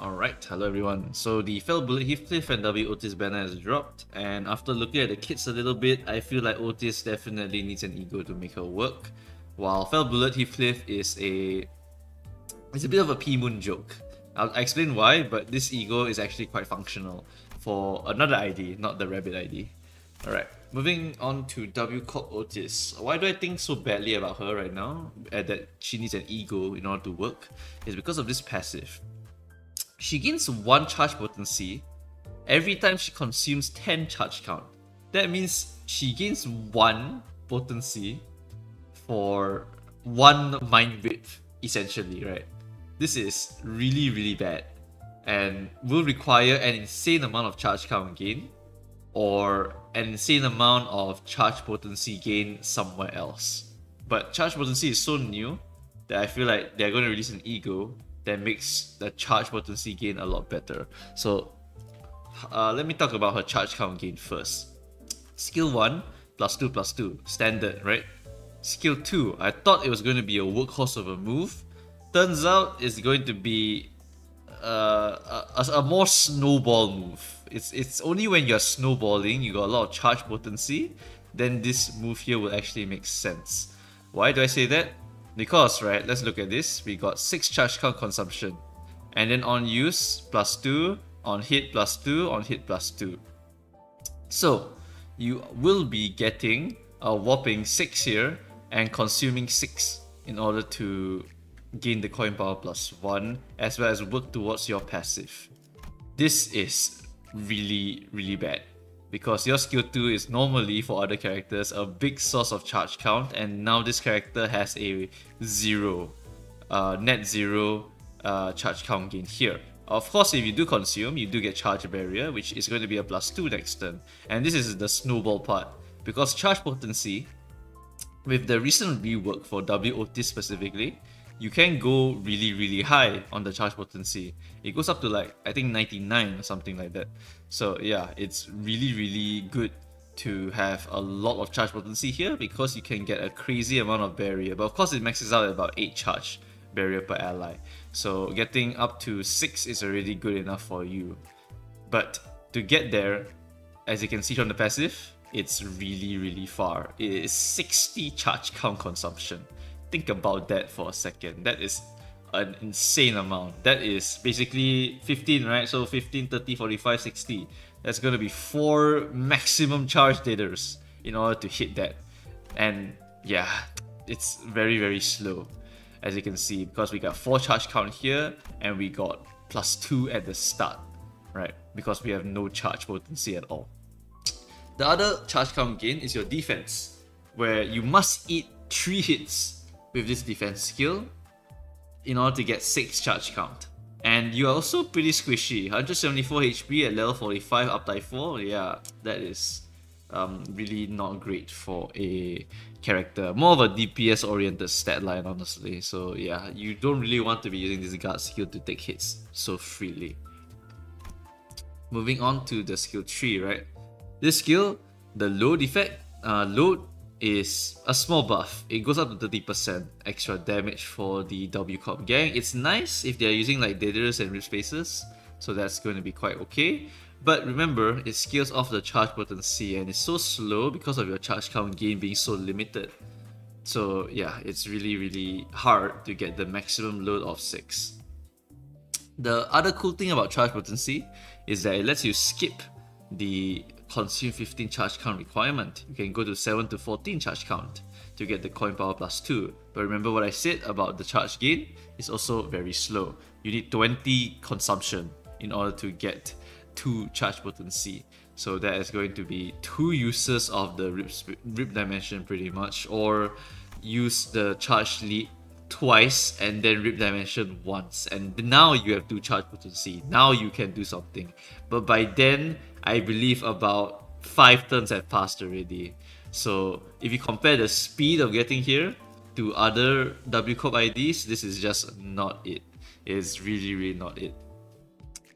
Alright, hello everyone. So the Fell Bullet Heathcliff and W Outis banner has dropped, and after looking at the kits a little bit, I feel like Outis definitely needs an ego to make her work, while Fell Bullet Heathcliff is a it's a bit of a P-Moon joke. I'll explain why, but this ego is actually quite functional for another ID, not the rabbit ID. Alright, moving on to W Corp Outis. Why do I think so badly about her right now? That she needs an ego in order to work? Is because of this passive. She gains 1 charge potency every time she consumes 10 charge count. That means she gains 1 potency for 1 mind width, essentially, right? This is really, really bad and will require an insane amount of charge count gain or an insane amount of charge potency gain somewhere else. But charge potency is so new that I feel like they're going to release an ego that makes the charge potency gain a lot better. So uh, let me talk about her charge count gain first. Skill 1, plus 2 plus 2, standard, right? Skill 2, I thought it was going to be a workhorse of a move. Turns out it's going to be uh, a, a more snowball move. It's, it's only when you're snowballing, you got a lot of charge potency, then this move here will actually make sense. Why do I say that? Because, right, let's look at this. We got 6 charge count consumption. And then on use, plus 2. On hit, plus 2. On hit, plus 2. So, you will be getting a whopping 6 here and consuming 6 in order to gain the coin power plus 1 as well as work towards your passive. This is really, really bad because your skill 2 is normally for other characters a big source of charge count and now this character has a 0 uh, net 0 uh, charge count gain here. Of course if you do consume you do get charge barrier which is going to be a plus 2 next turn and this is the snowball part because charge potency with the recent rework for WOT specifically you can go really really high on the charge potency. It goes up to like i think 99 or something like that. So yeah it's really really good to have a lot of charge potency here because you can get a crazy amount of barrier. But of course it maxes out at about 8 charge barrier per ally. So getting up to 6 is already good enough for you. But to get there as you can see from the passive it's really really far. It is 60 charge count consumption think about that for a second. That is an insane amount. That is basically 15, right? So 15, 30, 45, 60. That's going to be four maximum charge daters in order to hit that. And yeah, it's very, very slow as you can see because we got four charge count here and we got plus two at the start, right? Because we have no charge potency at all. The other charge count gain is your defense, where you must eat three hits with this defense skill in order to get 6 charge count. And you are also pretty squishy, 174 HP at level 45 up die 4, yeah, that is um, really not great for a character. More of a DPS oriented stat line honestly, so yeah, you don't really want to be using this guard skill to take hits so freely. Moving on to the skill 3, right? This skill, the load effect, uh, load is a small buff. It goes up to 30% extra damage for the W Corp gang. It's nice if they're using like Daedalus and Rip Spaces, so that's going to be quite okay. But remember, it scales off the charge potency and it's so slow because of your charge count gain being so limited. So yeah, it's really really hard to get the maximum load of 6. The other cool thing about charge potency is that it lets you skip the consume 15 charge count requirement. You can go to 7 to 14 charge count to get the coin power plus 2. But remember what I said about the charge gain? It's also very slow. You need 20 consumption in order to get 2 charge potency. So that is going to be 2 uses of the rip, rip dimension pretty much or use the charge lead twice and then rip dimension once and now you have two charge potency now you can do something but by then I believe about five turns have passed already. So if you compare the speed of getting here to other W Corp IDs, this is just not it. It's really, really not it.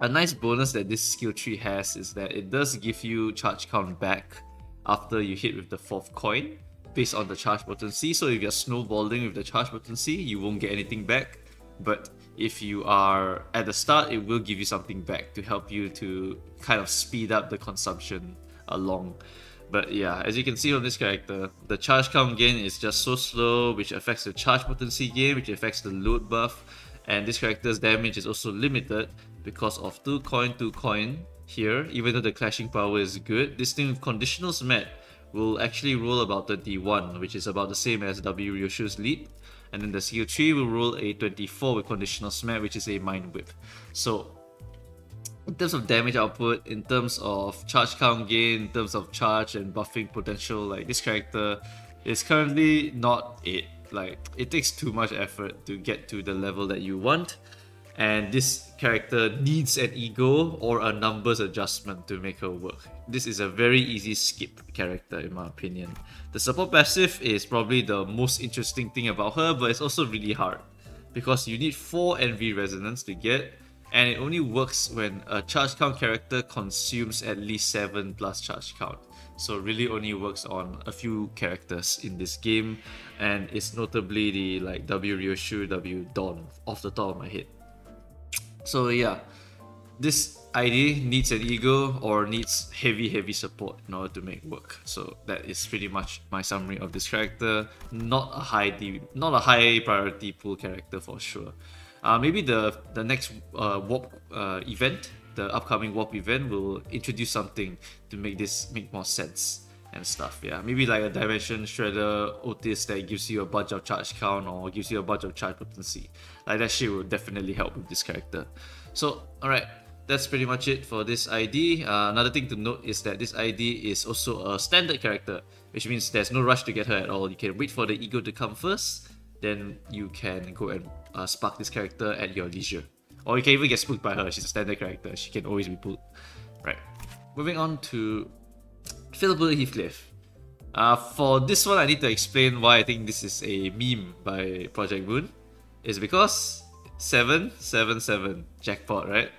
A nice bonus that this skill tree has is that it does give you charge count back after you hit with the fourth coin based on the charge potency. So if you're snowballing with the charge potency, you won't get anything back. But if you are at the start, it will give you something back to help you to kind of speed up the consumption along. But yeah, as you can see on this character, the charge count gain is just so slow, which affects the charge potency gain, which affects the load buff, and this character's damage is also limited because of 2 coin 2 coin here, even though the clashing power is good. This thing with conditionals met will actually roll about 21, which is about the same as W Ryoshu's lead. And then the skill 3 will roll a 24 with conditional smack, which is a mind whip. So in terms of damage output, in terms of charge count gain, in terms of charge and buffing potential, like this character is currently not it. Like it takes too much effort to get to the level that you want. And this character needs an ego or a numbers adjustment to make her work. This is a very easy skip character in my opinion. The support passive is probably the most interesting thing about her, but it's also really hard. Because you need 4 Envy Resonance to get, and it only works when a charge count character consumes at least 7 plus charge count. So really only works on a few characters in this game, and it's notably the like W Ryoshu, W Dawn off the top of my head. So yeah, this ID needs an ego or needs heavy heavy support in order to make work. So that is pretty much my summary of this character. Not a high not a high priority pool character for sure. Uh, maybe the the next uh, warp uh, event, the upcoming warp event, will introduce something to make this make more sense and stuff. Yeah, maybe like a dimension shredder Outis that gives you a bunch of charge count or gives you a bunch of charge potency. Like that shit will definitely help with this character. So alright, that's pretty much it for this ID. Uh, another thing to note is that this ID is also a standard character, which means there's no rush to get her at all. You can wait for the ego to come first, then you can go and uh, spark this character at your leisure. Or you can even get spooked by her, she's a standard character, she can always be pulled. Right. Moving on to Fell Bullet Heathcliff. Uh, for this one, I need to explain why I think this is a meme by Project Moon. It's because 7, 7, 7, jackpot, right?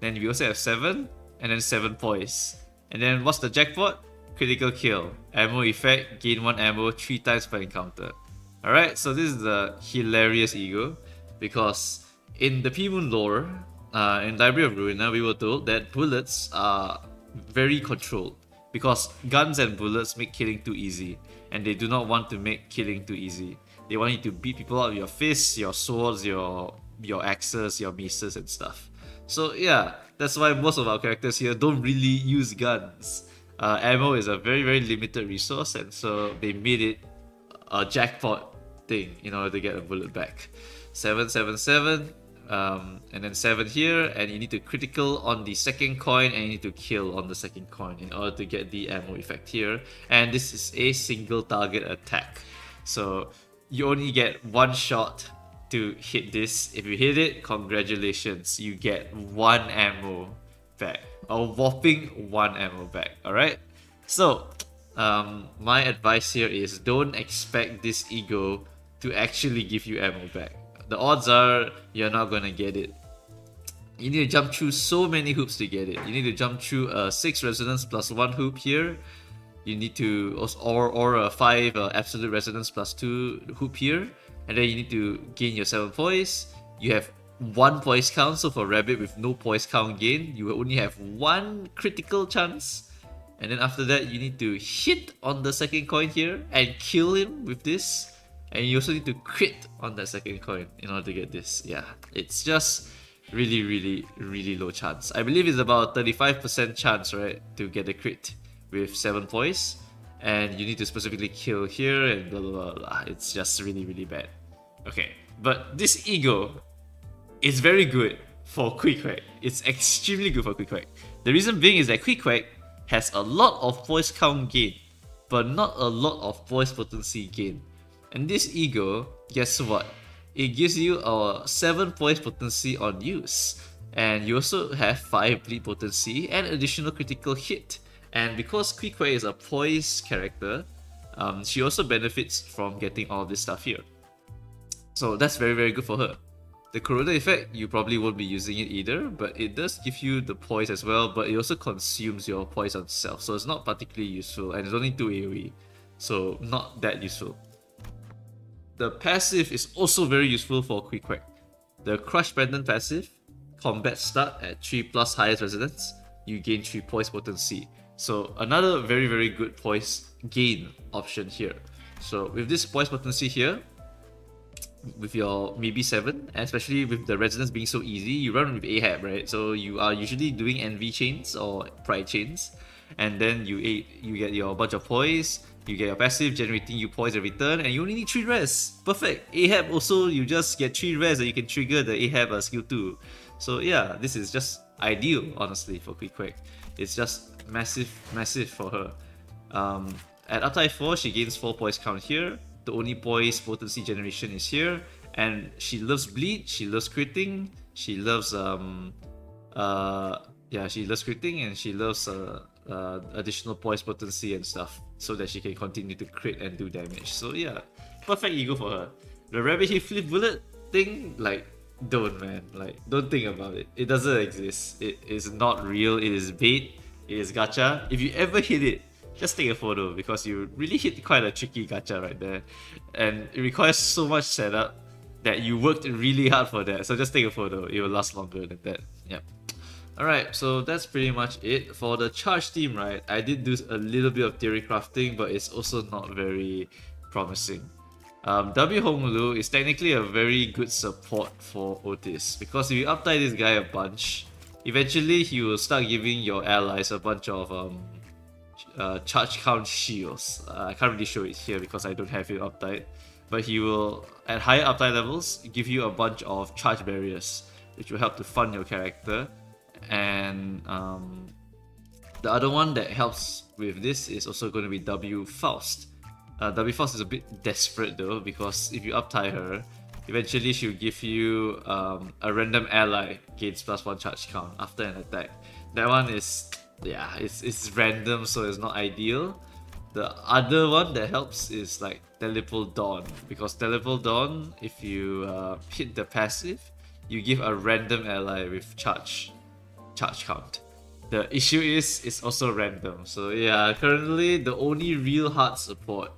Then we also have 7, and then 7 poise. And then what's the jackpot? Critical kill. Ammo effect, gain 1 ammo 3 times per encounter. Alright, so this is the hilarious ego because in the P-Moon lore, uh, in Library of Ruina, we were told that bullets are very controlled because guns and bullets make killing too easy, and they do not want to make killing too easy. They want you to beat people up with your fists, your swords, your your axes, your maces, and stuff. So yeah, that's why most of our characters here don't really use guns. Uh, ammo is a very very limited resource, and so they made it a jackpot thing in order to get a bullet back. 777 um, and then 7 here and you need to critical on the second coin and you need to kill on the second coin in order to get the ammo effect here. And this is a single target attack. So you only get one shot to hit this. If you hit it congratulations you get one ammo back. A whopping one ammo back alright? So um, my advice here is don't expect this ego to actually give you ammo back. The odds are you're not gonna get it. You need to jump through so many hoops to get it. You need to jump through a 6 resonance plus 1 hoop here. You need to, or, or a 5 uh, absolute resonance plus 2 hoop here. And then you need to gain your 7 poise. You have 1 poise count, so for Rabbit with no poise count gain, you will only have 1 critical chance. And then after that, you need to hit on the second coin here and kill him with this and you also need to crit on that second coin in order to get this. Yeah, it's just really, really, really low chance. I believe it's about 35% chance, right, to get a crit with 7 poise. And you need to specifically kill here and blah, blah, blah, blah. It's just really, really bad. Okay, but this ego is very good for Quick. It's extremely good for Quack. The reason being is that Quick Quack has a lot of poise count gain, but not a lot of poise potency gain. And this ego, guess what? It gives you a 7 poise potency on use. And you also have 5 bleed potency and additional critical hit. And because Queequeg is a poise character, um, she also benefits from getting all this stuff here. So that's very very good for her. The Corona effect, you probably won't be using it either, but it does give you the poise as well, but it also consumes your poise on self, so it's not particularly useful, and it's only 2 AoE, so not that useful. The passive is also very useful for Queequeg. The Crush Pendant passive, combat start at 3 plus highest resonance, you gain 3 poise potency. So another very very good poise gain option here. So with this poise potency here, with your maybe 7, especially with the resonance being so easy, you run with Ahab, right? So you are usually doing Envy chains or Pride chains, and then you you get your bunch of poise, you get your passive generating you poise every turn, and you only need 3 res. Perfect! Ahab also, you just get 3 res and you can trigger the Ahab uh, skill too. So yeah, this is just ideal, honestly, for Queequeg. It's just massive, massive for her. Um, at uptime 4, she gains 4 poise count here, the only poise potency generation is here and she loves bleed she loves critting she loves um uh yeah she loves critting and she loves uh, uh additional poise potency and stuff so that she can continue to crit and do damage. So yeah. Perfect ego for her. The rabbit hit flip bullet thing like don't man. Like don't think about it. It doesn't exist. It is not real. It is bait. It is gacha. If you ever hit it just take a photo because you really hit quite a tricky gacha right there. And it requires so much setup that you worked really hard for that. So just take a photo, it will last longer than that. Yep. Alright, so that's pretty much it. For the charge team, right, I did do a little bit of theory crafting, but it's also not very promising. Um, W Honglu is technically a very good support for Outis because if you uptie this guy a bunch, eventually he will start giving your allies a bunch of um, uh, charge count shields. Uh, I can't really show it here because I don't have it uptight. But he will, at higher uptime levels, give you a bunch of charge barriers, which will help to fund your character. And um, the other one that helps with this is also going to be W Faust. Uh, w Faust is a bit desperate though, because if you uptie her, eventually she'll give you um, a random ally gains plus one charge count after an attack. That one is yeah, it's, it's random, so it's not ideal. The other one that helps is like Teleport Dawn, because Teleport Dawn, if you uh, hit the passive, you give a random ally with charge, charge count. The issue is, it's also random. So yeah, currently the only real hard support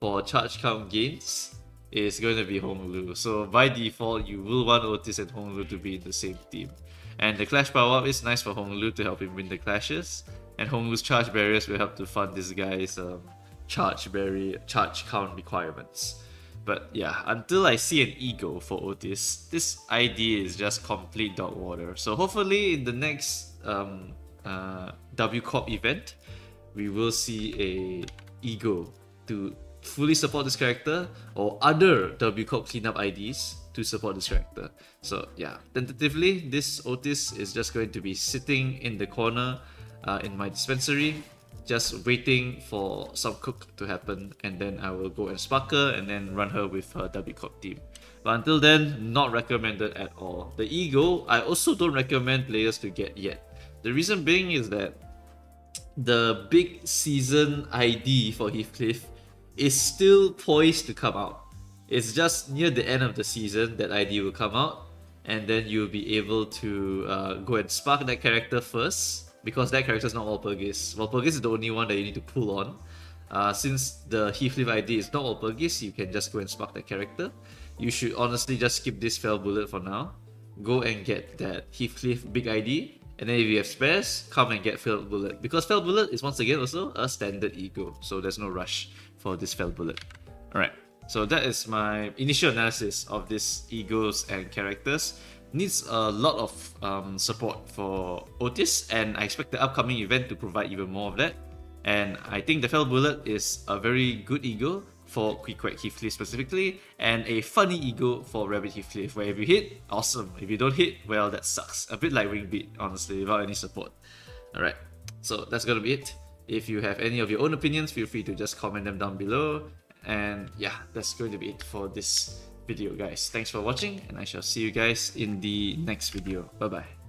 for charge count gains is going to be Honglu. So by default, you will want Outis and Honglu to be in the same team. And the Clash power up is nice for Honglu to help him win the clashes. And Honglu's charge barriers will help to fund this guy's um, charge barrier, charge count requirements. But yeah, until I see an ego for Outis, this idea is just complete dog water. So hopefully in the next um, uh, W Corp event, we will see a ego to fully support this character or other W Corp cleanup IDs to support this character. So yeah, tentatively, this Outis is just going to be sitting in the corner uh, in my dispensary, just waiting for some cook to happen, and then I will go and spark her and then run her with her W team. But until then, not recommended at all. The Ego, I also don't recommend players to get yet. The reason being is that the big season ID for Heathcliff is still poised to come out. It's just near the end of the season that ID will come out, and then you'll be able to uh, go and spark that character first, because that character is not Walpurgis. Walpurgis is the only one that you need to pull on. Uh, since the Heathcliff ID is not Walpurgis, you can just go and spark that character. You should honestly just skip this Fell Bullet for now. Go and get that Heathcliff big ID, and then if you have spares, come and get Fell Bullet. Because Fell Bullet is once again also a standard ego, so there's no rush for this Fell Bullet. Alright. So that is my initial analysis of these egos and characters. Needs a lot of um, support for Outis, and I expect the upcoming event to provide even more of that. And I think the Fell Bullet is a very good ego for Quack Heathcliff specifically, and a funny ego for Rabbit Heathcliff, where if you hit, awesome. If you don't hit, well, that sucks. A bit like Wingbeat, honestly, without any support. Alright, so that's gonna be it. If you have any of your own opinions, feel free to just comment them down below. And yeah, that's going to be it for this video guys. Thanks for watching and I shall see you guys in the next video. Bye bye.